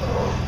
Oh.